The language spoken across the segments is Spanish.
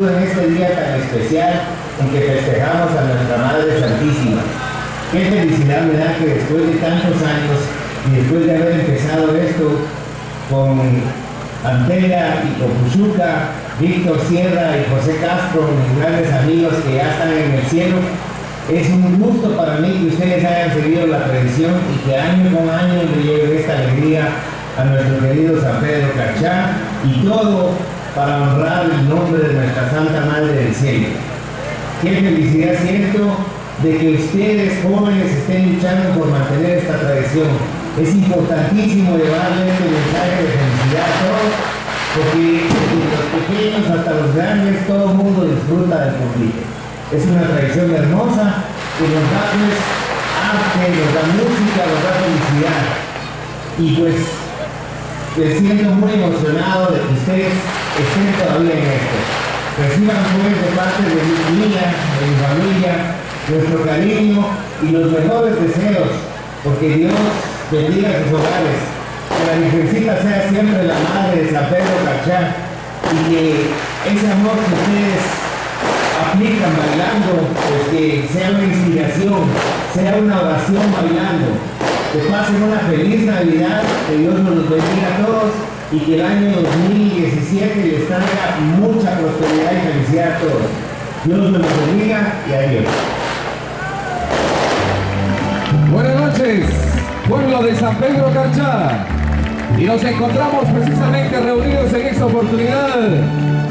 en este día tan especial en que festejamos a nuestra Madre Santísima. Qué felicidad me da que después de tantos años y después de haber empezado esto con Antela y con Puchuca, Víctor Sierra y José Castro, mis grandes amigos que ya están en el cielo, es un gusto para mí que ustedes hayan seguido la tradición y que año con año le lleve esta alegría a nuestro querido San Pedro Cachá y todo para honrar el nombre de nuestra Santa Madre del Cielo. Qué felicidad siento de que ustedes jóvenes estén luchando por mantener esta tradición. Es importantísimo llevarle este mensaje de felicidad a todos, porque desde los pequeños hasta los grandes, todo el mundo disfruta del conflicto. Es una tradición hermosa que nos da pues, arte, nos da música, nos da felicidad. Y pues me siento muy emocionado de que ustedes estén todavía en esto. Reciban pues de parte de mi familia, de mi familia, nuestro cariño y los mejores deseos, porque Dios bendiga sus hogares, que la Virgencita sea siempre la madre de San Pedro Cachá y que ese amor que ustedes aplican bailando, pues que sea una inspiración, sea una oración bailando, que pasen una feliz Navidad, que Dios nos los bendiga a todos y que el año 2017 les traiga mucha prosperidad y felicidad a todos. Dios nos los bendiga y adiós. Buenas noches, pueblo de San Pedro Carchá. Y nos encontramos precisamente reunidos en esta oportunidad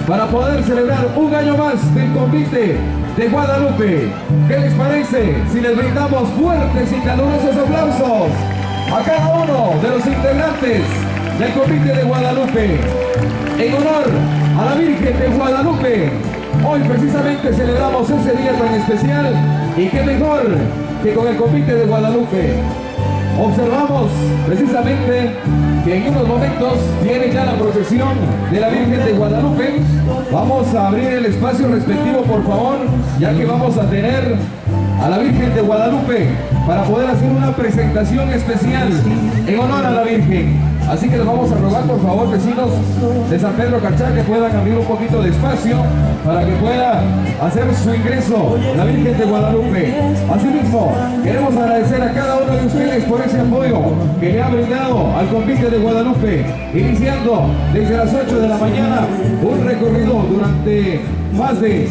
para poder celebrar un año más del convite de Guadalupe. ¿Qué les parece si les brindamos fuertes y calurosos aplausos a cada uno de los integrantes del convite de Guadalupe? En honor a la Virgen de Guadalupe, hoy precisamente celebramos ese día tan especial y qué mejor que con el convite de Guadalupe observamos precisamente que en unos momentos viene ya la procesión de la Virgen de Guadalupe. Vamos a abrir el espacio respectivo, por favor, ya que vamos a tener a la Virgen de Guadalupe para poder hacer una presentación especial en honor a la Virgen. Así que les vamos a rogar, por favor, vecinos de San Pedro Cachá, que puedan abrir un poquito de espacio para que pueda hacer su ingreso la Virgen de Guadalupe. Asimismo, queremos agradecer a cada uno de ustedes por ese apoyo que le ha brindado al convite de Guadalupe, iniciando desde las 8 de la mañana un recorrido durante más de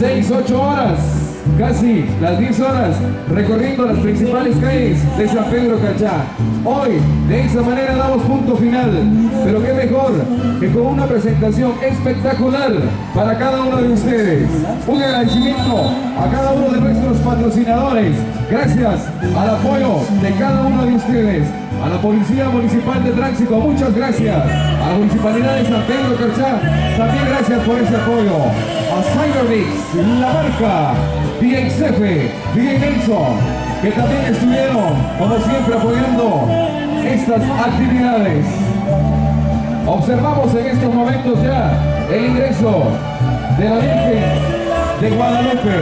6-8 horas casi las 10 horas recorriendo las principales calles de San Pedro Cachá. Hoy, de esa manera damos punto final, pero qué mejor que con una presentación espectacular para cada uno de ustedes. Un agradecimiento a cada uno de nuestros patrocinadores, gracias al apoyo de cada uno de ustedes. A la Policía Municipal de Tránsito, muchas gracias. A la Municipalidad de San Pedro Cachá, también gracias por ese apoyo. A Cybermix, la marca, DXF, DJ Nelson, que también estuvieron, como siempre, apoyando estas actividades. Observamos en estos momentos ya el ingreso de la Virgen de Guadalupe.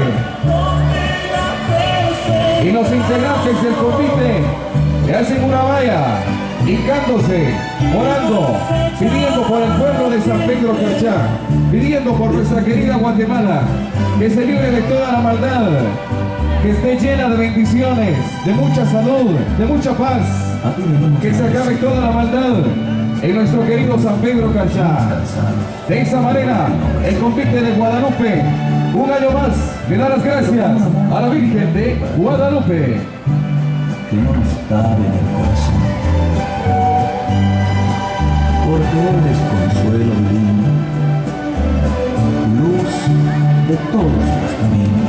Y los integrantes del convite que hacen una valla, hincándose, orando, pidiendo por el pueblo de San Pedro Cachá, pidiendo por nuestra querida Guatemala, que se libre de toda la maldad, que esté llena de bendiciones, de mucha salud, de mucha paz, que se acabe toda la maldad en nuestro querido San Pedro Cachá. De esa manera, el convite de Guadalupe, un año más, le da las gracias a la Virgen de Guadalupe. Eres consuelo divino, luz de todos los caminos.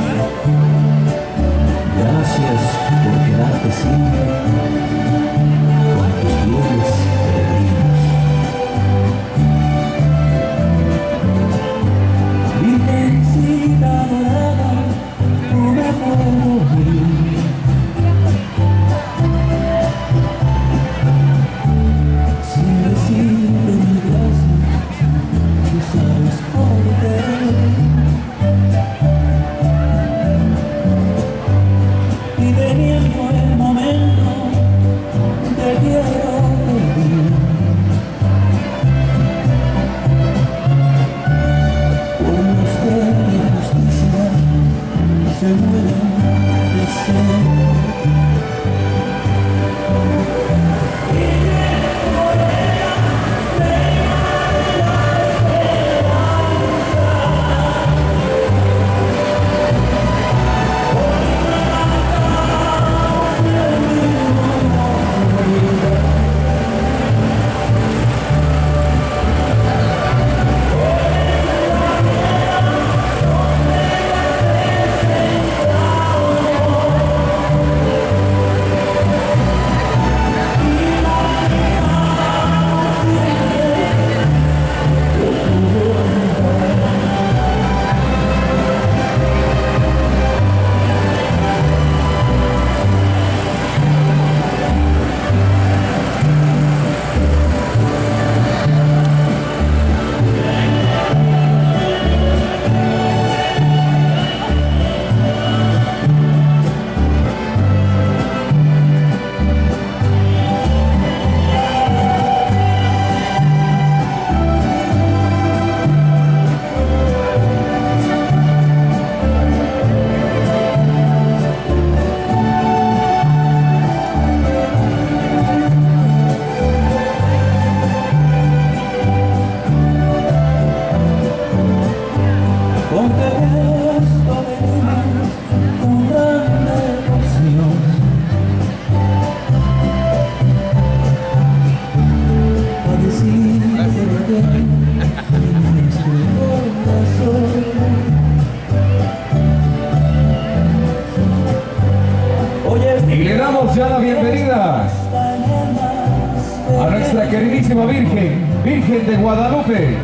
Virgen, de Guadalupe.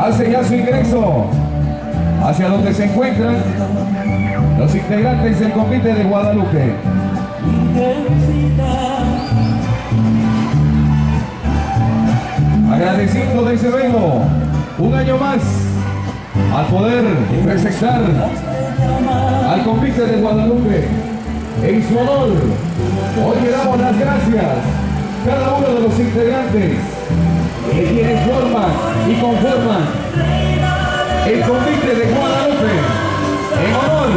Hace ya su ingreso hacia donde se encuentran los integrantes del convite de Guadalupe. Agradeciendo desde luego un año más al poder presentar al convite de Guadalupe en su honor. Hoy le damos las gracias cada uno de los integrantes de quienes forman y conforman el convite de Guadalupe en honor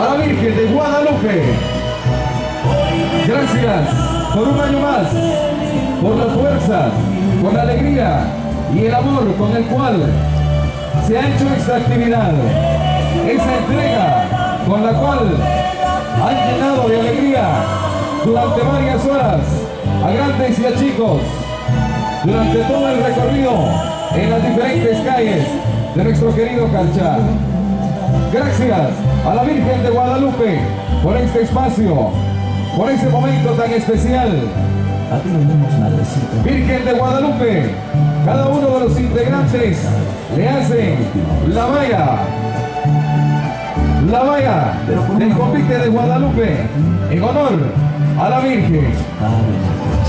a la Virgen de Guadalupe. Gracias por un año más, por las fuerzas, por la alegría y el amor con el cual se ha hecho esta actividad, esa entrega con la cual han llenado de alegría durante varias horas a grandes y a chicos, durante todo el recorrido en las diferentes calles de nuestro querido Calchá. Gracias a la Virgen de Guadalupe por este espacio, por ese momento tan especial. Virgen de Guadalupe, cada uno de los integrantes le hacen la valla, la valla del convite de Guadalupe en honor a la Virgen. María